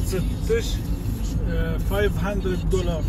It's 500 دولار